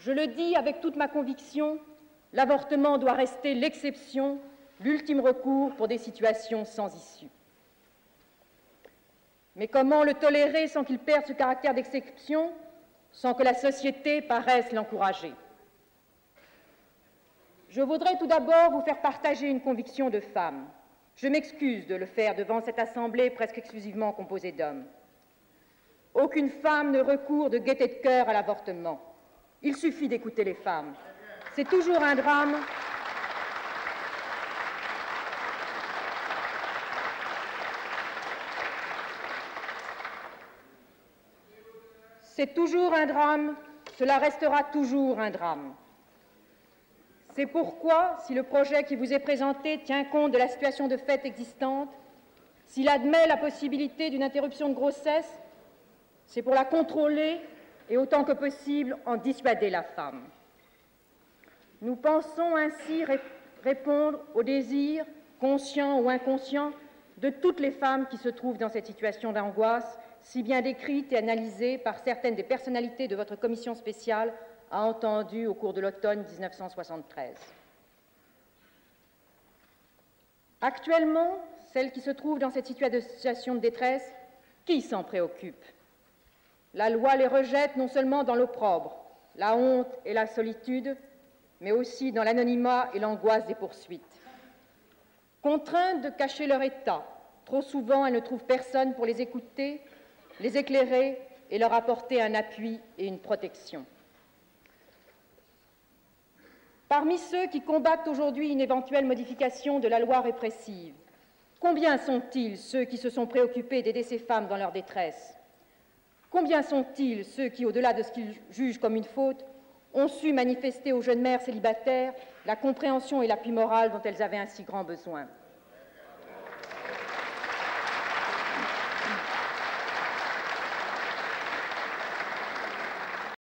Je le dis avec toute ma conviction, l'avortement doit rester l'exception, l'ultime recours pour des situations sans issue. Mais comment le tolérer sans qu'il perde ce caractère d'exception, sans que la société paraisse l'encourager? Je voudrais tout d'abord vous faire partager une conviction de femme. Je m'excuse de le faire devant cette assemblée presque exclusivement composée d'hommes. Aucune femme ne recourt de gaieté de cœur à l'avortement. Il suffit d'écouter les femmes. C'est toujours un drame. C'est toujours un drame, cela restera toujours un drame. C'est pourquoi, si le projet qui vous est présenté tient compte de la situation de fait existante, s'il admet la possibilité d'une interruption de grossesse, c'est pour la contrôler et autant que possible en dissuader la femme. Nous pensons ainsi répondre aux désirs, conscients ou inconscients, de toutes les femmes qui se trouvent dans cette situation d'angoisse si bien décrite et analysée par certaines des personnalités de votre commission spéciale a entendu au cours de l'automne 1973. Actuellement, celles qui se trouvent dans cette situation de détresse, qui s'en préoccupe? La loi les rejette non seulement dans l'opprobre, la honte et la solitude, mais aussi dans l'anonymat et l'angoisse des poursuites. Contraintes de cacher leur état, trop souvent elles ne trouvent personne pour les écouter les éclairer et leur apporter un appui et une protection. Parmi ceux qui combattent aujourd'hui une éventuelle modification de la loi répressive, combien sont-ils ceux qui se sont préoccupés d'aider ces femmes dans leur détresse? Combien sont-ils ceux qui, au-delà de ce qu'ils jugent comme une faute, ont su manifester aux jeunes mères célibataires la compréhension et l'appui moral dont elles avaient un si grand besoin?